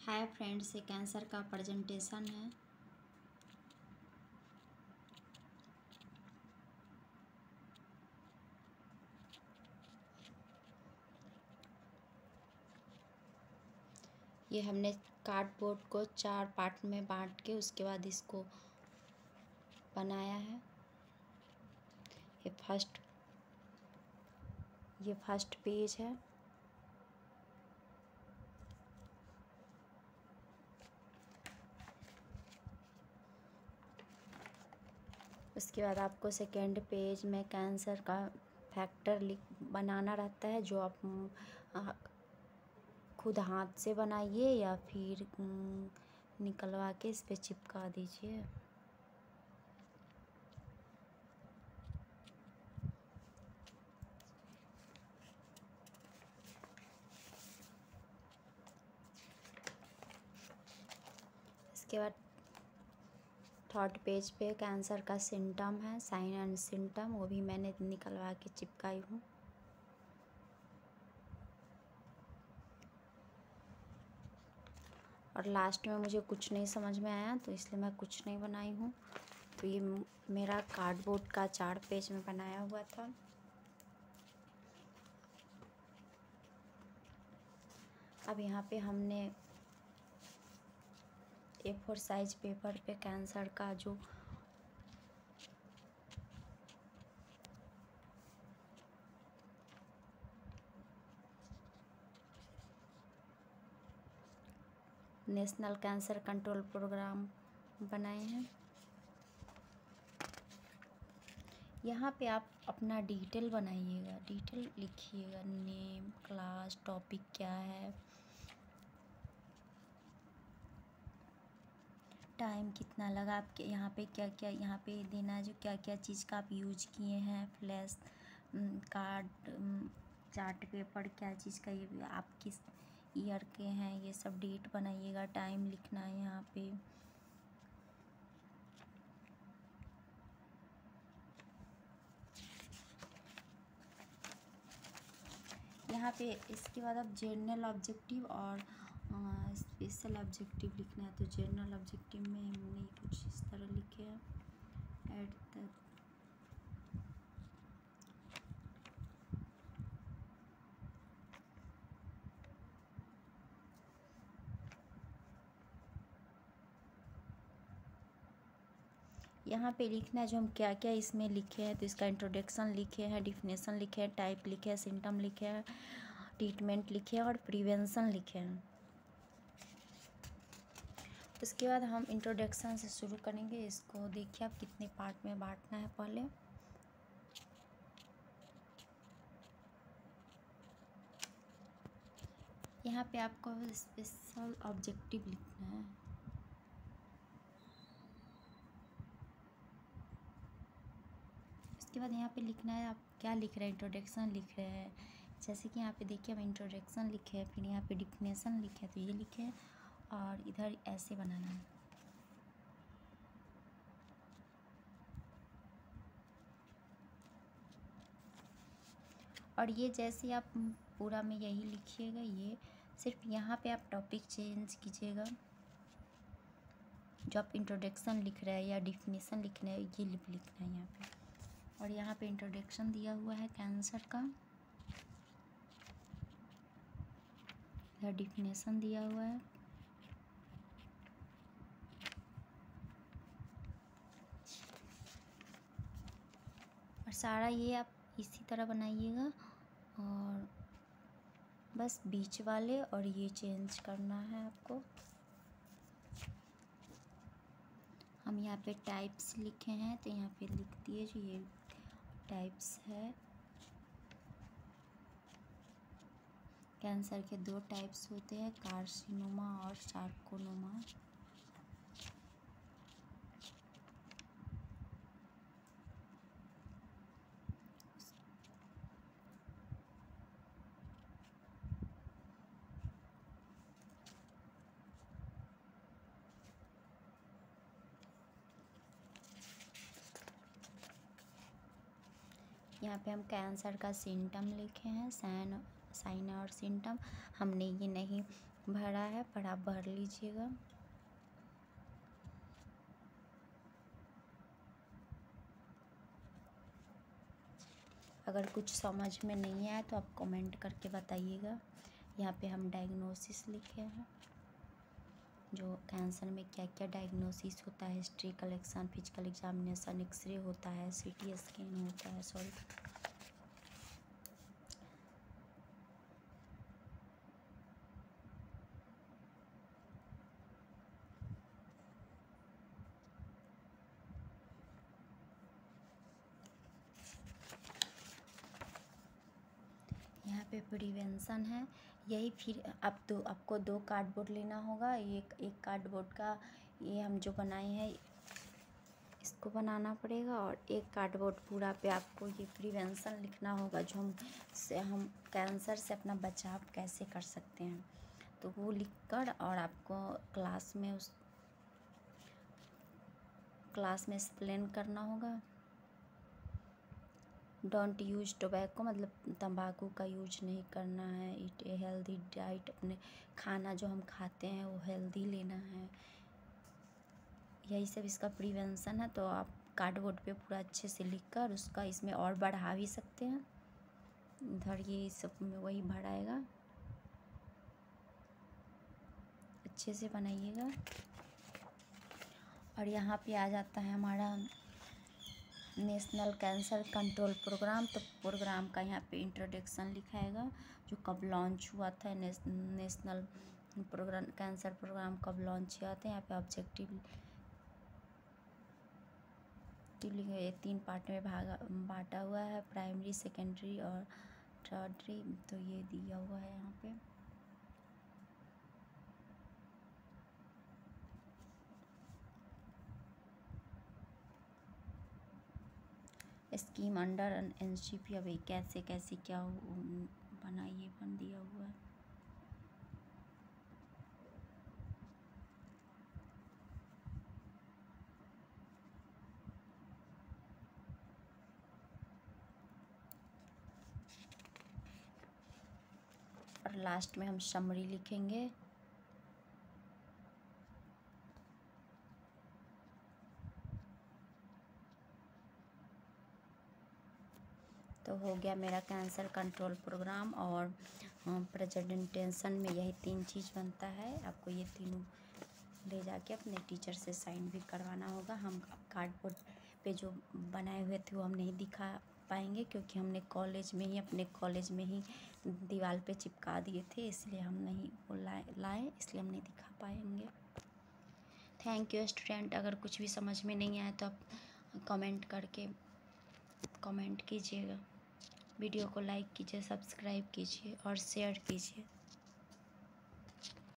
हाय friends, ये cancer का presentation है। ये हमने कार्डबोर्ड को चार पार्ट में बांट के उसके बाद इसको बनाया है। ये फ़र्स्ट ये फ़र्स्ट पेज है। उसके बाद आपको सेकेंड पेज में कैंसर का फैक्टर लिख, बनाना रहता है, जो आप खुद हाथ से बनाइए या फिर निकलवा के इस पर चिपका दीजिए। इसके बाद थर्ड पेज पे कैंसर का सिम्टम है साइन एंड सिम्टम वो भी मैंने निकलवा के चिपकाई हूँ। और लास्ट में मुझे कुछ नहीं समझ में आया तो इसलिए मैं कुछ नहीं बनाई हूँ। तो ये मेरा कार्डबोर्ड का चार पेज में बनाया हुआ था। अब यहाँ पे हमने ए फोर साइज़ पेपर पे कैंसर का जो नेशनल कैंसर कंट्रोल प्रोग्राम बनाए हैं। यहाँ पे आप अपना डिटेल बनाइएगा, डिटेल लिखिएगा, नेम, क्लास, टॉपिक क्या है टाइम कितना लगा? आपके यहाँ पे क्या क्या, यहाँ पे देना जो क्या क्या चीज़ का आप यूज़ किए हैं? फ्लैश कार्ड चार्ट पेपर क्या चीज़ का ये आप किस ईयर के हैं? ये सब डेट बनाइएगा टाइम लिखना है यहाँ पे। यहाँ पे इसके बाद अब जनरल ऑब्जेक्टिव और स्पेशल ऑब्जेक्टिव लिखना है तो जनरल ऑब्जेक्टिव में हमने कुछ इस तरह लिखे हैं। एट द यहाँ पे लिखना है जो हम क्या क्या इसमें लिखे हैं तो इसका इंट्रोडक्शन लिखे हैं डिफिनेशन लिखे हैं टाइप लिखे हैं सिम्टम लिखे हैं ट्रीटमेंट लिखे हैं और प्रिवेंशन लिखे हैं। उसके बाद हम इंट्रोडक्शन से शुरू करेंगे। इसको देखिए आप कितने पार्ट में बांटना है पहले। यहाँ पे आपको स्पेशल ऑब्जेक्टिव लिखना है। उसके बाद यहाँ पे लिखना है, आप क्या लिख रहे हैं? इंट्रोडक्शन लिख रहे हैं। जैसे कि यहाँ पे देखिए हम इंट्रोडक्शन लिखे हैं, फिर यहाँ पे डिफिनेशन लिखे हैं तो ये लिखे हैं। और इधर ऐसे बनाना है। और ये जैसे आप पूरा में यही लिखिएगा, ये सिर्फ़ यहाँ पे आप टॉपिक चेंज कीजिएगा। जो आप इंट्रोडक्शन लिख रहे हैं या डिफिनेशन लिख रहे हैं, ये लिखना है यहाँ पे। और यहाँ पे इंट्रोडक्शन दिया हुआ है कैंसर का। इधर डिफिनेशन दिया हुआ है। सारा ये आप इसी तरह बनाइएगा और बस बीच वाले और ये चेंज करना है आपको। हम यहाँ पे टाइप्स लिखे हैं तो यहाँ पे लिख दिए जो ये टाइप्स है। कैंसर के दो टाइप्स होते हैं, कार्सिनोमा और सार्कोनोमा यहाँ पे हम कैंसर का सिम्टम लिखे हैं, सैन साइन और सिम्टम। हमने ये नहीं भरा है, पर आप भर लीजिएगा। अगर कुछ समझ में नहीं आया तो आप कमेंट करके बताइएगा। यहाँ पे हम डायग्नोसिस लिखे हैं। जो कैंसर में क्या क्या डायग्नोसिस होता है history collection physical examination x-ray होता है सीटी स्कैन होता है सॉरी यहाँ पे प्रिवेंशन है। यही फिर अब तो आपको दो कार्डबोर्ड लेना होगा। एक एक कार्डबोर्ड का ये हम जो बनाए हैं, इसको बनाना पड़ेगा और एक कार्डबोर्ड पूरा पे आपको ये प्रिवेंशन लिखना होगा, जो हम से, हम कैंसर से अपना बचाव कैसे कर सकते हैं। तो वो लिख कर और आपको क्लास में उस क्लास में एक्सप्लेन करना होगा। डोंट यूज़ टोबैको मतलब तंबाकू का यूज़ नहीं करना है। इट ए हेल्दी डाइट अपने खाना जो हम खाते हैं, वो हेल्दी लेना है। यही सब इसका प्रिवेंशन है तो आप कार्डबोर्ड पे पूरा अच्छे से लिख कर उसका इसमें और बढ़ा भी सकते हैं। इधर ये सब में वही बढ़ाएगा। अच्छे से बनाइएगा। और यहाँ पे आ जाता है हमारा नेशनल कैंसर कंट्रोल प्रोग्राम तो प्रोग्राम का यहाँ पे इंट्रोडक्शन लिखाएगा, जो कब लॉन्च हुआ था नेशनल प्रोग्राम, कैंसर प्रोग्राम कब लॉन्च हुआ था, यहाँ पे ऑब्जेक्टिव ये तीन पार्ट में भागा, बांटा हुआ है प्राइमरी सेकेंडरी और थर्डरी तो ये दिया हुआ है यहाँ पे। स्कीम अंडर एन पी अभी कैसे कैसे, क्या बना ये, बन दिया हुआ है? और लास्ट में हम समरी लिखेंगे। तो हो गया मेरा कैंसर कंट्रोल प्रोग्राम और प्रेजेंटेशन में यही तीन चीज़ बनता है। आपको ये तीनों ले जाके अपने टीचर से साइन भी करवाना होगा। हम कार्डबोर्ड पे जो बनाए हुए थे वो हम नहीं दिखा पाएँगे क्योंकि हमने कॉलेज में ही, अपने कॉलेज में ही दीवार पे चिपका दिए थे, इसलिए हम नहीं वो लाए लाए, इसलिए हम नहीं दिखा पाएँगे। थैंक यू स्टूडेंट अगर कुछ भी समझ में नहीं आया तो आप कमेंट करके कमेंट कीजिएगा। वीडियो को लाइक कीजिए सब्सक्राइब कीजिए और शेयर कीजिए।